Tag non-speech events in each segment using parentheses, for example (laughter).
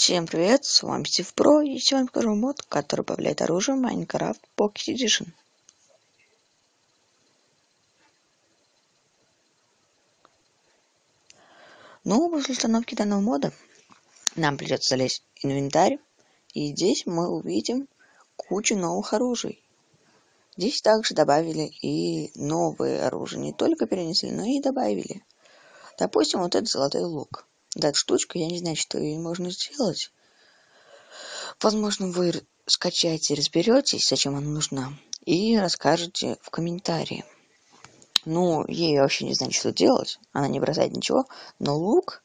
Всем привет, с вами Стив Про, и сегодня покажу мод, который добавляет оружие в Minecraft Pocket Edition. Ну, после установки данного мода нам придется залезть в инвентарь, и здесь мы увидим кучу новых оружий. Здесь также добавили и новые оружия, не только перенесли, но и добавили. Допустим, вот этот золотой лук. Да, штучка, я не знаю, что ей можно сделать. Возможно, вы скачаете, разберетесь, зачем она нужна, и расскажете в комментарии. Ну, ей вообще не знаю, что делать. Она не бросает ничего. Но лук...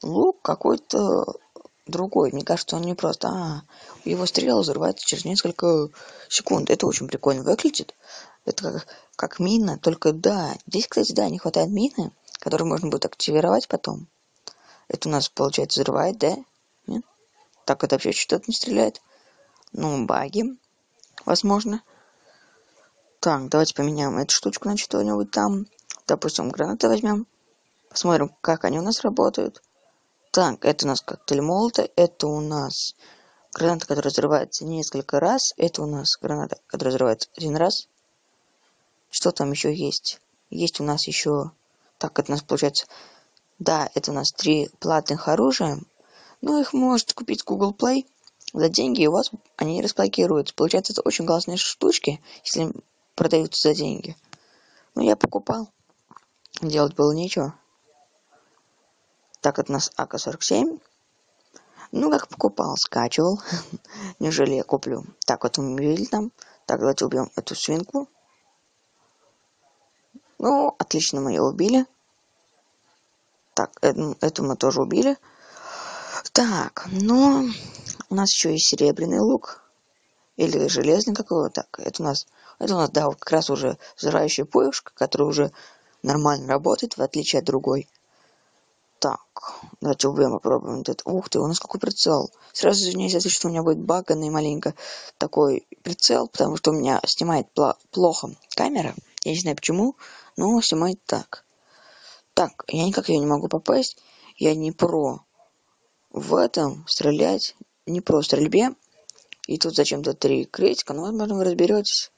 Лук какой-то другой. Мне кажется, он не просто... А, его стрела взрывается через несколько секунд. Это очень прикольно выглядит. Это как, как мина, только да. Здесь, кстати, да, не хватает мины, которую можно будет активировать потом. Это у нас, получается, взрывает, да? Нет? Так это вообще что-то не стреляет. Ну, баги, возможно. Так, давайте поменяем эту штучку на что-нибудь там. Допустим, гранаты возьмем. Посмотрим, как они у нас работают. Так, это у нас коктейль молота. Это у нас граната, которая взрывается несколько раз. Это у нас граната, которая взрывается один раз. Что там еще есть? Есть у нас еще... Так, это у нас получается... Да, это у нас три платных оружия. Ну, их можете купить Google Play за деньги, у вас они расблокируются. Получается, это очень классные штучки, если продаются за деньги. Ну, я покупал. Делать было нечего. Так, это у нас АК-47. Ну, как покупал, скачивал. (laughs) Неужели я куплю? Так, вот видели там. Так, давайте убьем эту свинку. Ну, отлично, мы ее убили. Так, эту, мы тоже убили. Так, ну, у нас еще есть серебряный лук. Или железный какой-то. Так, это у нас это у нас, да, как раз уже взрывающая пушка, которая уже нормально работает, в отличие от другой. Так, давайте убьем, попробуем. Вот это. Ух ты, у нас какой прицел. Сразу извиняюсь, если что у меня будет баганный маленько такой прицел, потому что у меня снимает плохо камера. Я не знаю почему, но снимает так. Так, я никак ее не могу попасть. Я не про в этом стрелять, не про стрельбе. И тут зачем-то три критика, ну, возможно, вы разберетесь.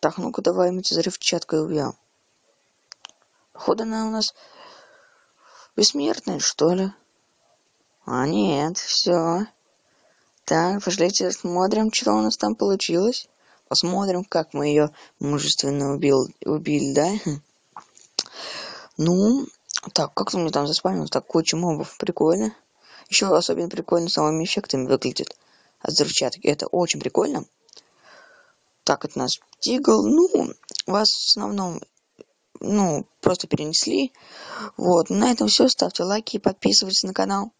Так, ну-ка давай мы взрывчаткой убьем. Походу она у нас бессмертная, что ли? А нет, все. Так, пошлите смотрим, что у нас там получилось. Посмотрим, как мы ее мужественно убил, убили, да? (laughs) Ну, так, как у меня там заспамилось? Так, куча мобов, прикольно. Еще особенно прикольно самыми эффектами выглядит от взрывчатки. Это очень прикольно. Так, это нас Тигл. Ну, вас в основном, ну, просто перенесли. Вот, на этом все. Ставьте лайки и подписывайтесь на канал.